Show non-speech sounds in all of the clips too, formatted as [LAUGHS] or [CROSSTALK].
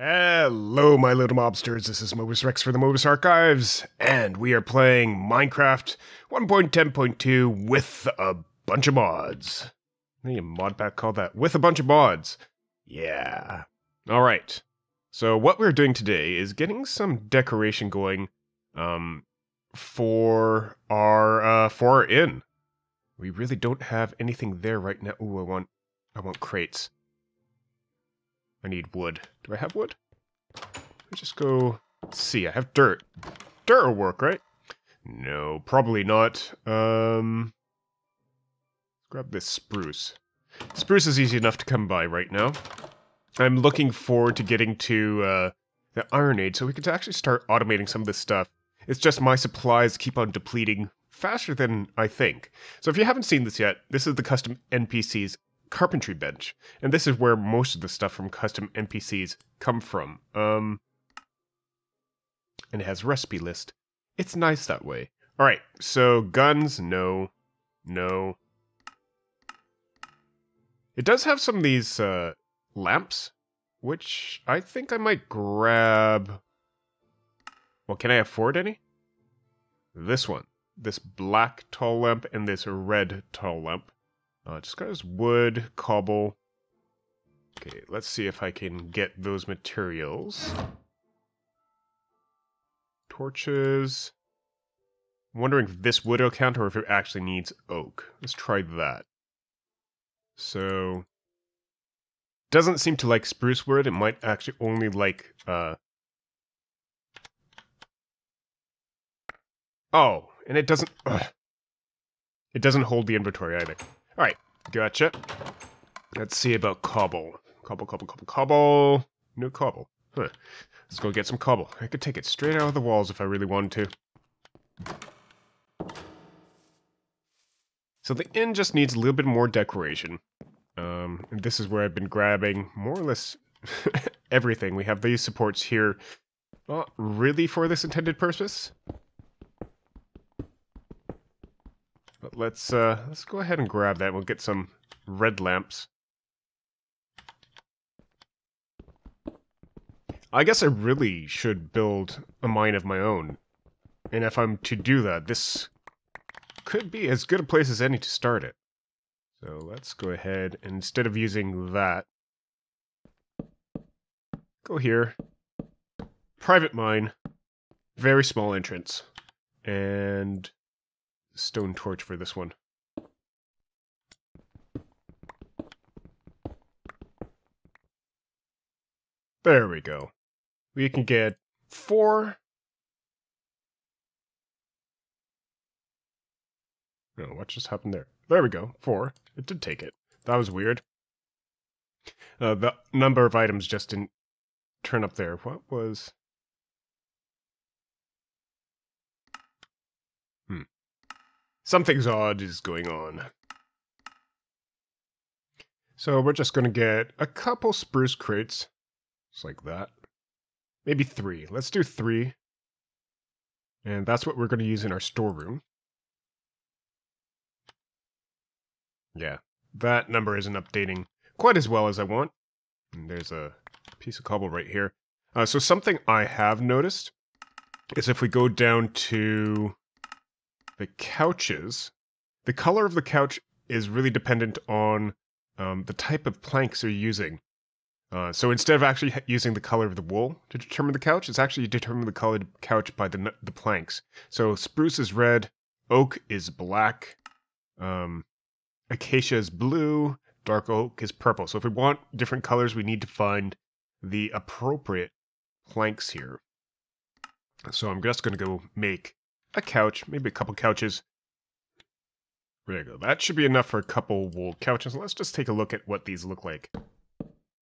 Hello, my little mobsters. This is Mobius Rex for the Mobius Archives, and we are playing Minecraft 1.10.2 with a bunch of mods. I think a mod pack called that with a bunch of mods. Yeah. All right. So what we're doing today is getting some decoration going, um, for our uh for our inn. We really don't have anything there right now. Ooh, I want I want crates. I need wood. Do I have wood? Let me just go see. I have dirt. Dirt will work, right? No, probably not. Um, grab this spruce. Spruce is easy enough to come by right now. I'm looking forward to getting to uh, the Iron Age so we can actually start automating some of this stuff. It's just my supplies keep on depleting faster than I think. So if you haven't seen this yet, this is the custom NPCs carpentry bench. And this is where most of the stuff from custom NPCs come from. Um, and it has recipe list. It's nice that way. All right, so guns, no, no. It does have some of these uh, lamps, which I think I might grab. Well, can I afford any? This one, this black tall lamp, and this red tall lamp. Uh, just got his wood, cobble. Okay, let's see if I can get those materials. Torches. I'm wondering if this wood will count or if it actually needs oak. Let's try that. So, doesn't seem to like spruce wood. It might actually only like, uh... Oh, and it doesn't... Ugh. It doesn't hold the inventory either. Alright, gotcha. Let's see about cobble. Cobble, cobble, cobble, cobble. No cobble. Huh. Let's go get some cobble. I could take it straight out of the walls if I really wanted to. So the inn just needs a little bit more decoration. Um, this is where I've been grabbing more or less [LAUGHS] everything. We have these supports here. Not really for this intended purpose. But let's uh, let's go ahead and grab that. We'll get some red lamps. I guess I really should build a mine of my own. And if I'm to do that, this could be as good a place as any to start it. So let's go ahead instead of using that, go here. Private mine. Very small entrance. And stone torch for this one. There we go. We can get four. No, what just happened there? There we go. Four. It did take it. That was weird. Uh, the number of items just didn't turn up there. What was... Something's odd is going on. So we're just going to get a couple spruce crates. Just like that. Maybe three. Let's do three. And that's what we're going to use in our storeroom. Yeah, that number isn't updating quite as well as I want. And there's a piece of cobble right here. Uh, so something I have noticed is if we go down to the couches, the color of the couch is really dependent on um, the type of planks you're using. Uh, so instead of actually using the color of the wool to determine the couch, it's actually determine the colored couch by the the planks. So spruce is red, oak is black, um, acacia is blue, dark oak is purple. So if we want different colors, we need to find the appropriate planks here. So I'm just going to go make a couch, maybe a couple couches. There you go. That should be enough for a couple wool couches. Let's just take a look at what these look like.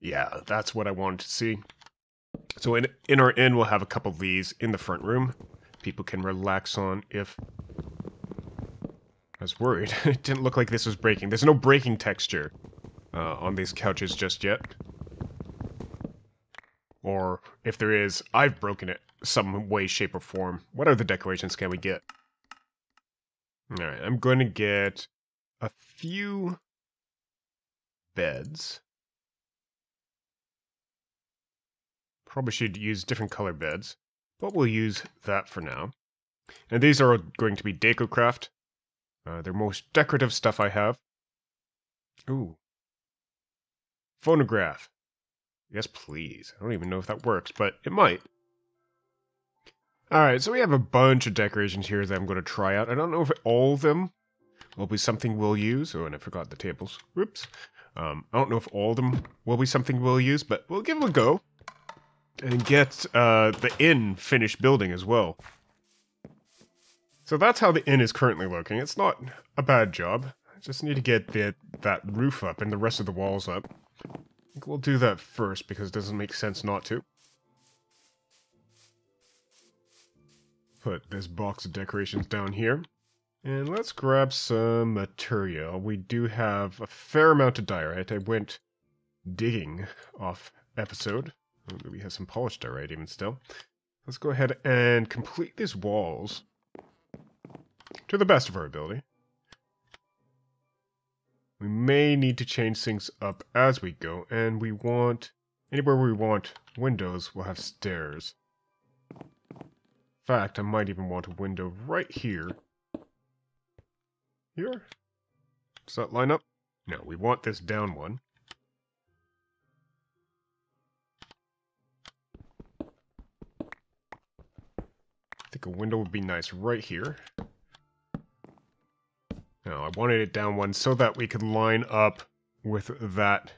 Yeah, that's what I wanted to see. So in, in our inn, we'll have a couple of these in the front room. People can relax on if... I was worried. [LAUGHS] it didn't look like this was breaking. There's no breaking texture uh, on these couches just yet. Or if there is, I've broken it some way, shape, or form. What other decorations can we get? Alright, I'm going to get a few beds. Probably should use different color beds, but we'll use that for now. And these are going to be DecoCraft. Uh, they're most decorative stuff I have. Ooh. Phonograph. Yes, please. I don't even know if that works, but it might. Alright, so we have a bunch of decorations here that I'm going to try out. I don't know if all of them will be something we'll use. Oh, and I forgot the tables. Whoops. Um, I don't know if all of them will be something we'll use, but we'll give them a go. And get uh, the inn finished building as well. So that's how the inn is currently looking. It's not a bad job. I just need to get the, that roof up and the rest of the walls up. Think we'll do that first because it doesn't make sense not to. put this box of decorations down here. And let's grab some material. We do have a fair amount of diorite. I went digging off episode. Oh, we have some polished diorite even still. Let's go ahead and complete these walls to the best of our ability. We may need to change things up as we go, and we want, anywhere we want windows, we'll have stairs In fact, I might even want a window right here. Here? Does that line up? No, we want this down one. I think a window would be nice right here. No, I wanted it down one so that we could line up with that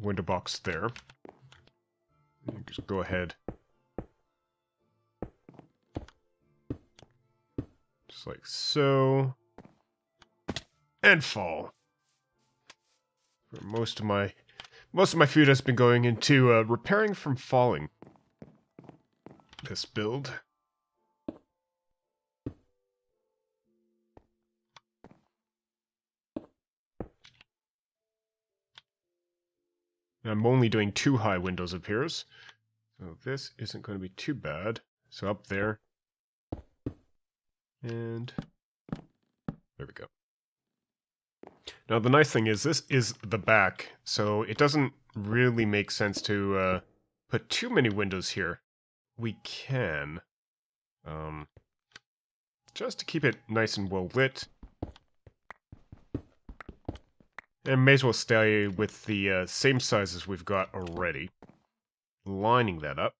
window box there. Just go ahead Just like so. And fall. For most of my most of my food has been going into uh, repairing from falling. This build. I'm only doing two high windows appears. So this isn't going to be too bad. So up there, and there we go. Now the nice thing is this is the back, so it doesn't really make sense to uh, put too many windows here. We can, um, just to keep it nice and well lit. And may as well stay with the uh, same sizes we've got already. Lining that up.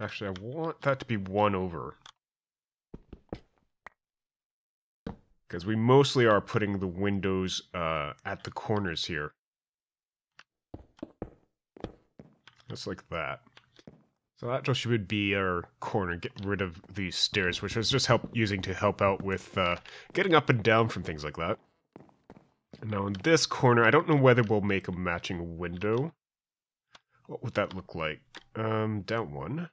Actually, I want that to be one over. because we mostly are putting the windows uh, at the corners here. Just like that. So that just would be our corner, get rid of these stairs, which was just help using to help out with uh, getting up and down from things like that. Now in this corner, I don't know whether we'll make a matching window. What would that look like? Um, down one.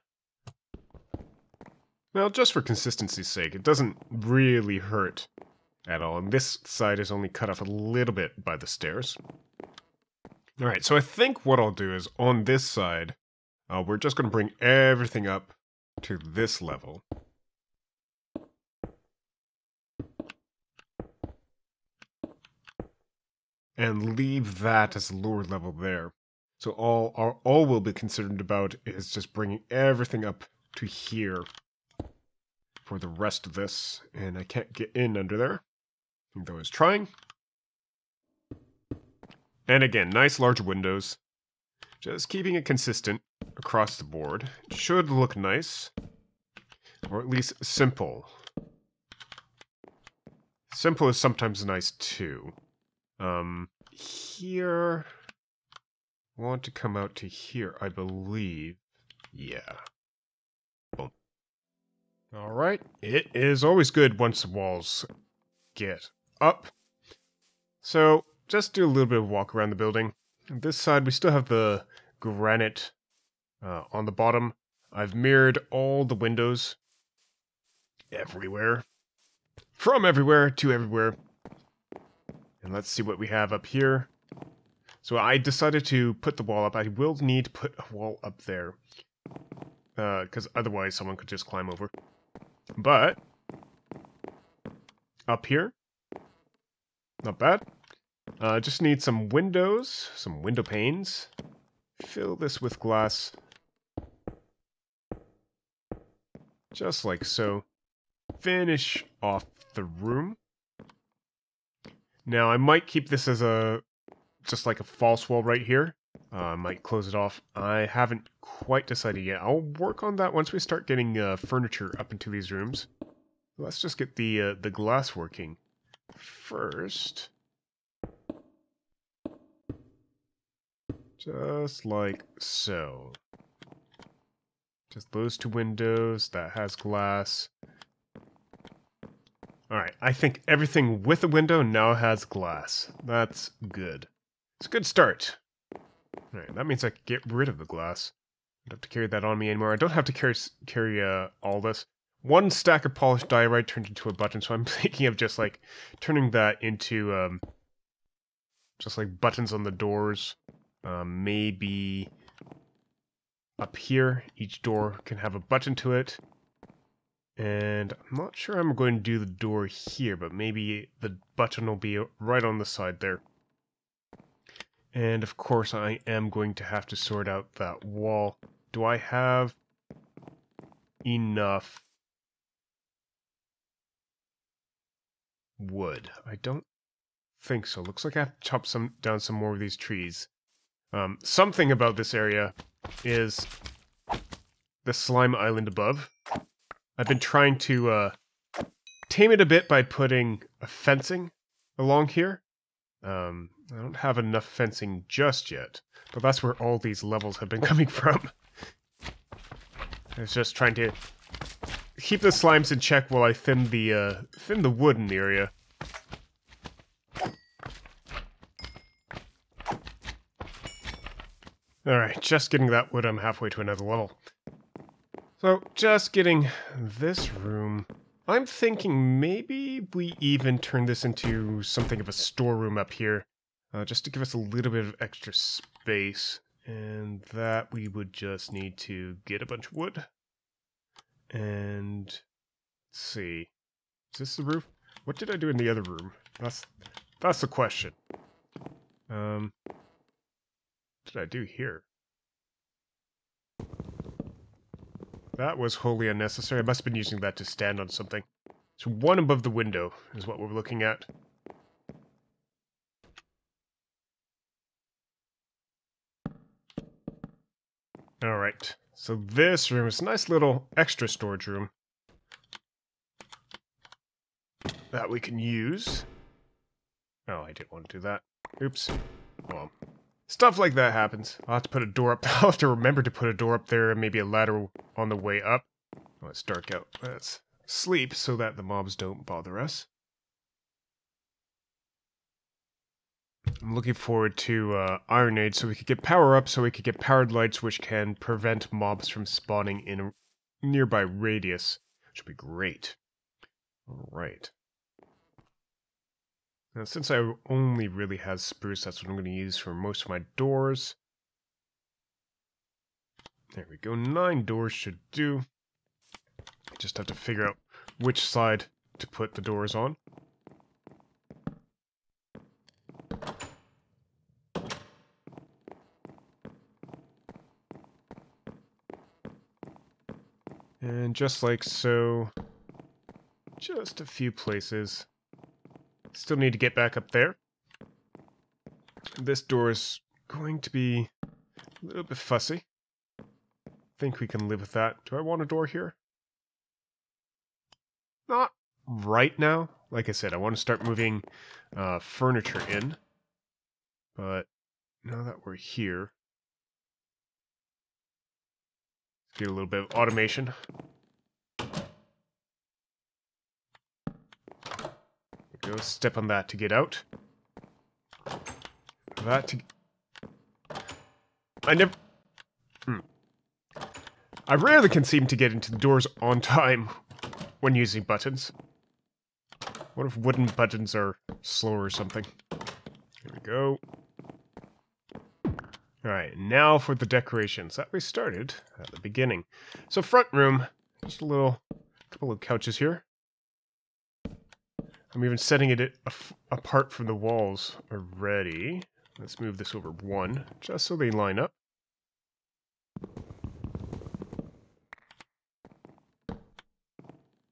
Well, just for consistency's sake, it doesn't really hurt at all. And this side is only cut off a little bit by the stairs. Alright, so I think what I'll do is on this side, uh, we're just going to bring everything up to this level. And leave that as a lower level there. So all, all, all we'll be concerned about is just bringing everything up to here for the rest of this. And I can't get in under there though I was trying. And again, nice large windows. Just keeping it consistent across the board. It should look nice. Or at least simple. Simple is sometimes nice too. Um, here... I want to come out to here, I believe. Yeah. Boom. Alright, it is always good once the walls get up. So just do a little bit of walk around the building. On this side, we still have the granite uh, on the bottom. I've mirrored all the windows everywhere. From everywhere to everywhere. And let's see what we have up here. So I decided to put the wall up. I will need to put a wall up there. Because uh, otherwise someone could just climb over. But, up here, not bad. Uh, just need some windows, some window panes. fill this with glass. Just like so. Finish off the room. Now, I might keep this as a, just like a false wall right here. Uh, I might close it off. I haven't quite decided yet. I'll work on that once we start getting uh, furniture up into these rooms. Let's just get the uh, the glass working first. Just like so. Just those two windows, that has glass. Alright, I think everything with a window now has glass. That's good. It's a good start. Alright, that means I can get rid of the glass. I don't have to carry that on me anymore. I don't have to carry carry uh, all this. One stack of polished diorite turned into a button, so I'm [LAUGHS] thinking of just like turning that into um, just like buttons on the doors. Um, maybe up here, each door can have a button to it. And I'm not sure I'm going to do the door here, but maybe the button will be right on the side there. And of course I am going to have to sort out that wall. Do I have enough wood? I don't think so. Looks like I have to chop some down some more of these trees. Um, something about this area is the slime island above. I've been trying to uh, tame it a bit by putting a fencing along here. Um, I don't have enough fencing just yet, but that's where all these levels have been [LAUGHS] coming from. I was just trying to keep the slimes in check while I thin the uh, thin the wood in the area. Alright, just getting that wood, I'm halfway to another level. So, just getting this room. I'm thinking maybe we even turn this into something of a storeroom up here. Uh, just to give us a little bit of extra space. And that we would just need to get a bunch of wood. And let's see. Is this the roof? What did I do in the other room? That's that's the question. Um what did I do here? That was wholly unnecessary. I must have been using that to stand on something. So one above the window is what we're looking at. Alright, so this room is a nice little extra storage room that we can use. Oh, I didn't want to do that. Oops. Well, stuff like that happens. I'll have to put a door up. [LAUGHS] I'll have to remember to put a door up there and maybe a ladder on the way up. Oh, it's dark out. Let's sleep so that the mobs don't bother us. I'm looking forward to uh, Iron Age so we could get power up so we could get powered lights which can prevent mobs from spawning in a nearby radius. Which would be great. Alright. Now since I only really have spruce, that's what I'm going to use for most of my doors. There we go. Nine doors should do. I Just have to figure out which side to put the doors on. And just like so, just a few places. Still need to get back up there. This door is going to be a little bit fussy. think we can live with that. Do I want a door here? Not right now. Like I said, I want to start moving uh, furniture in. But now that we're here, Get a little bit of automation. Go step on that to get out. That to... I never... Hmm. I rarely can seem to get into the doors on time when using buttons. What if wooden buttons are slow or something? Here we go. Alright, now for the decorations that we started at the beginning. So front room, just a little couple of couches here. I'm even setting it apart from the walls already. Let's move this over one, just so they line up.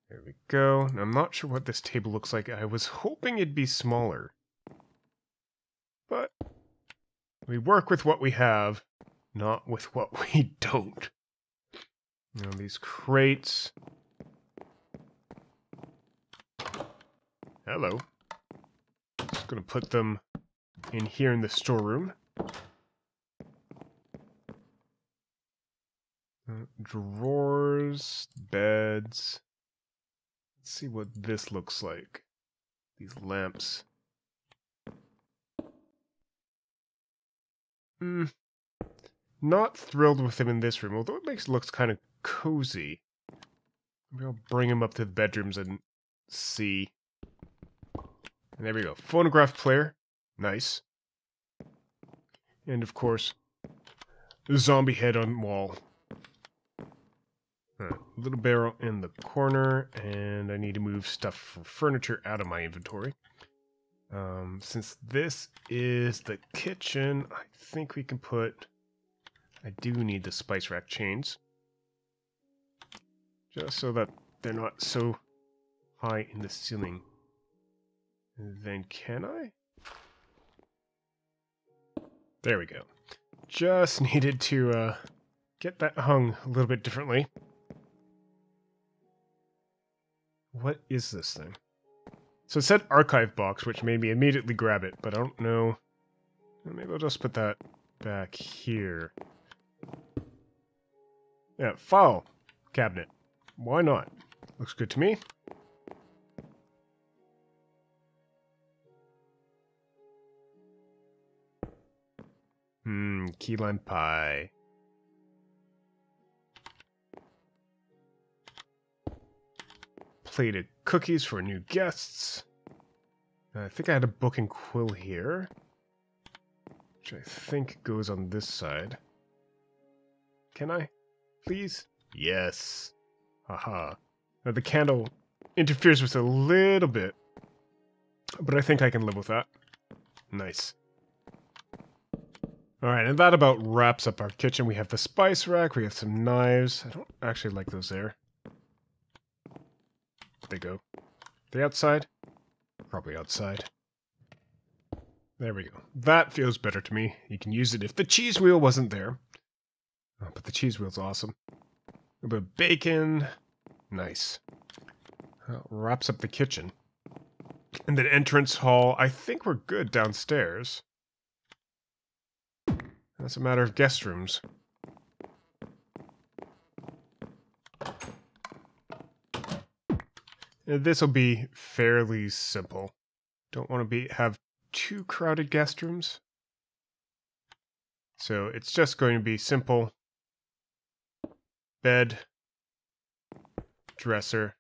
There we go. Now, I'm not sure what this table looks like. I was hoping it'd be smaller. But we work with what we have, not with what we [LAUGHS] don't. Now these crates, Hello. Just gonna put them in here in the storeroom. Uh, drawers, beds. Let's see what this looks like. These lamps. Hmm. Not thrilled with him in this room, although it makes it looks kind of cozy. Maybe I'll bring him up to the bedrooms and see. And there we go. Phonograph player. Nice. And of course, the zombie head on wall. Little barrel in the corner, and I need to move stuff for furniture out of my inventory. Um, since this is the kitchen, I think we can put... I do need the spice rack chains. Just so that they're not so high in the ceiling. Then can I? There we go. Just [LAUGHS] needed to uh, get that hung a little bit differently. What is this thing? So it said archive box, which made me immediately grab it, but I don't know. Maybe I'll just put that back here. Yeah, file cabinet. Why not? Looks good to me. Key lime pie. plated cookies for new guests. Uh, I think I had a book and quill here. Which I think goes on this side. Can I? Please? Yes. Haha. Now the candle interferes with a little bit. But I think I can live with that. Nice. Alright, and that about wraps up our kitchen. We have the spice rack, we have some knives. I don't actually like those there they go? The outside? Probably outside. There we go. That feels better to me. You can use it if the cheese wheel wasn't there. Oh, but the cheese wheel's awesome. A bit of bacon. Nice. Well, wraps up the kitchen. And then entrance hall. I think we're good downstairs. That's a matter of guest rooms. Uh, this will be fairly simple. Don't want to be have too crowded guest rooms. So it's just going to be simple. Bed. Dresser.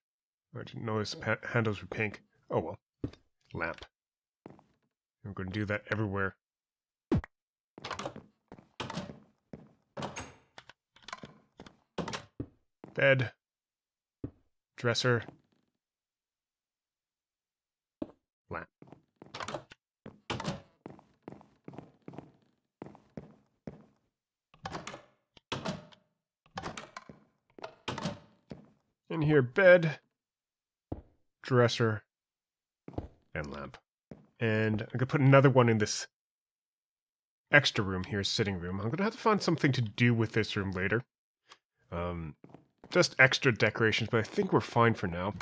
Oh, I didn't notice the handles were pink. Oh well. Lamp. I'm going to do that everywhere. Bed. Dresser. Lamp. In here, bed, dresser, and lamp. And I'm going to put another one in this extra room here, sitting room. I'm going to have to find something to do with this room later. Um, just extra decorations, but I think we're fine for now.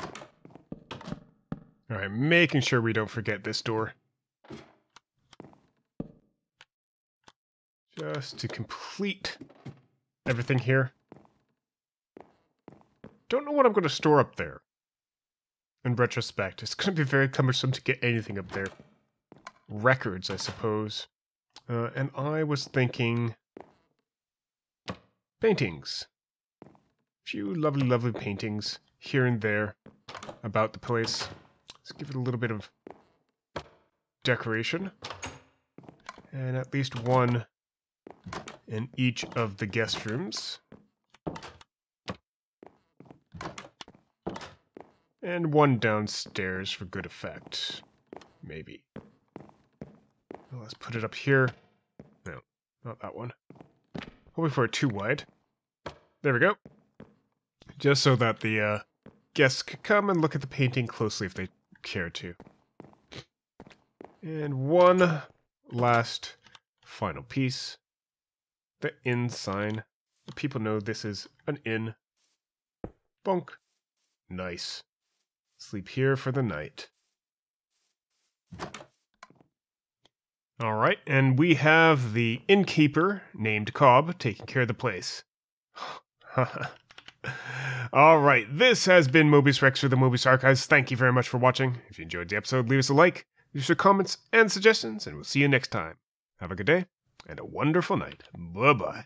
Alright, making sure we don't forget this door. Just to complete everything here. Don't know what I'm going to store up there. In retrospect, it's going to be very cumbersome to get anything up there. Records, I suppose. Uh, and I was thinking... Paintings. Few lovely, lovely paintings here and there about the place. Let's give it a little bit of decoration. And at least one in each of the guest rooms. And one downstairs for good effect. Maybe. let's put it up here. No, not that one. Hoping for it too wide. There we go. Just so that the uh, guests could come and look at the painting closely if they care to. And one last final piece the inn sign. People know this is an inn. Bonk. Nice. Sleep here for the night. All right, and we have the innkeeper named Cobb taking care of the place. [LAUGHS] All right, this has been Mobius Rex for the Mobius Archives. Thank you very much for watching. If you enjoyed the episode, leave us a like, leave us your comments and suggestions, and we'll see you next time. Have a good day and a wonderful night. Bye bye.